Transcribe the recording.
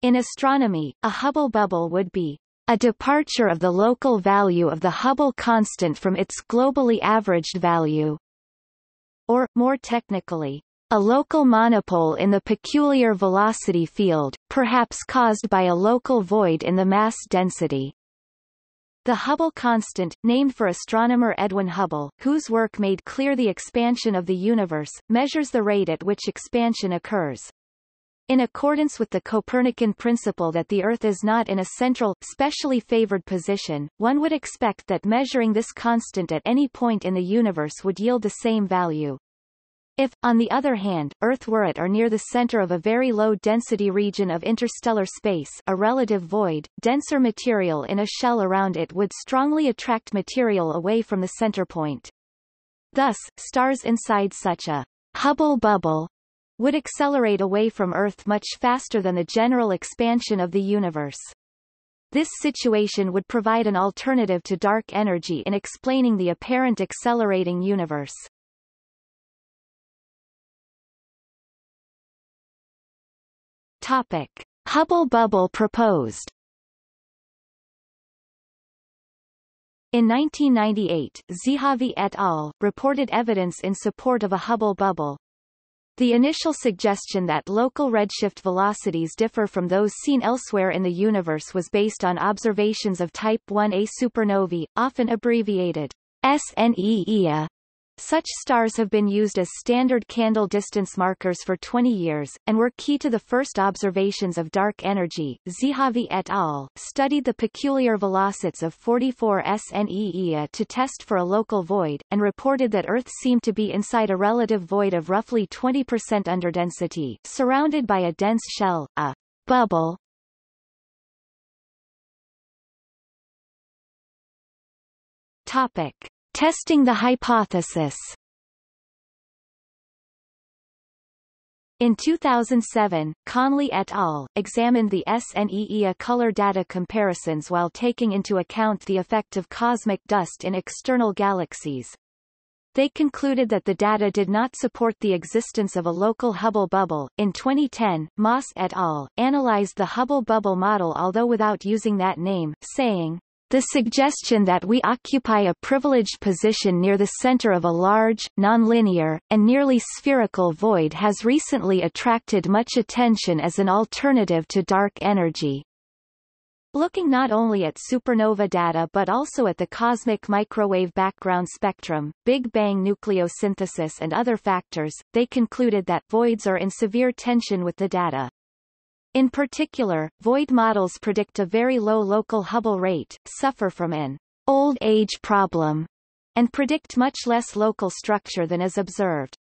In astronomy, a Hubble bubble would be a departure of the local value of the Hubble constant from its globally averaged value. Or, more technically, a local monopole in the peculiar velocity field, perhaps caused by a local void in the mass density. The Hubble constant, named for astronomer Edwin Hubble, whose work made clear the expansion of the universe, measures the rate at which expansion occurs. In accordance with the Copernican principle that the Earth is not in a central, specially favored position, one would expect that measuring this constant at any point in the universe would yield the same value. If, on the other hand, Earth were at or near the center of a very low-density region of interstellar space a relative void, denser material in a shell around it would strongly attract material away from the center point. Thus, stars inside such a Hubble bubble would accelerate away from Earth much faster than the general expansion of the universe. This situation would provide an alternative to dark energy in explaining the apparent accelerating universe. Topic. Hubble bubble proposed In 1998, Zehavi et al. reported evidence in support of a Hubble bubble, the initial suggestion that local redshift velocities differ from those seen elsewhere in the universe was based on observations of Type 1a supernovae, often abbreviated SNE-EA, such stars have been used as standard candle distance markers for 20 years, and were key to the first observations of dark energy. Zehavi et al. studied the peculiar velocities of 44 SNE to test for a local void, and reported that Earth seemed to be inside a relative void of roughly 20% underdensity, surrounded by a dense shell, a bubble. Topic. Testing the hypothesis In 2007, Conley et al. examined the SNE-EA color data comparisons while taking into account the effect of cosmic dust in external galaxies. They concluded that the data did not support the existence of a local Hubble bubble. In 2010, Moss et al. analyzed the Hubble bubble model although without using that name, saying, the suggestion that we occupy a privileged position near the center of a large, nonlinear, and nearly spherical void has recently attracted much attention as an alternative to dark energy. Looking not only at supernova data but also at the cosmic microwave background spectrum, Big Bang nucleosynthesis and other factors, they concluded that voids are in severe tension with the data. In particular, void models predict a very low local Hubble rate, suffer from an old age problem, and predict much less local structure than is observed.